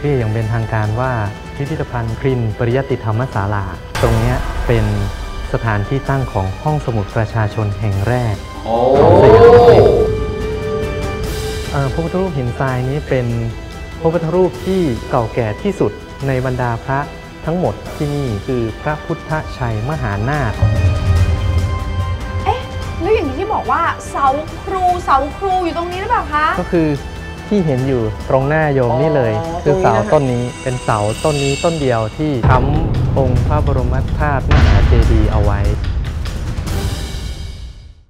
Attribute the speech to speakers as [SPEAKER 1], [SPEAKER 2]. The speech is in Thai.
[SPEAKER 1] เรียกอย่างเป็นทางการว่าพิพิธภัณฑ์พรินปริยติธรรมศาลา ตรงเนี้ยเป็นสถานที่ตั้งของห้องสมุดประชาชนแห่งแรก
[SPEAKER 2] โอ้
[SPEAKER 1] ของสยามอังกฤษเอ่อพระพุทธรูปหินทรายนี้เป็นพระพุทธรูปที่เก่าแก่ที่สุดในบรรดาพระทั้งหมดที่นี่คือพระพุทธชัยมหานาถ
[SPEAKER 3] เอ๊ะแล้วอย่างนี้ที่บอกว่าเสาครูเสาครูอยู่ตรงนี้หรือเปล่าคะ
[SPEAKER 1] ก็คือ ที่เห็นอยู่ตรงหน้าโยมนี่เลย คือเสาต้นนี้เป็นเสาต้นนี้ต้นเดียวที่ค้ำองค์พระบรมธาตุมหาเจดีย์เอาไว้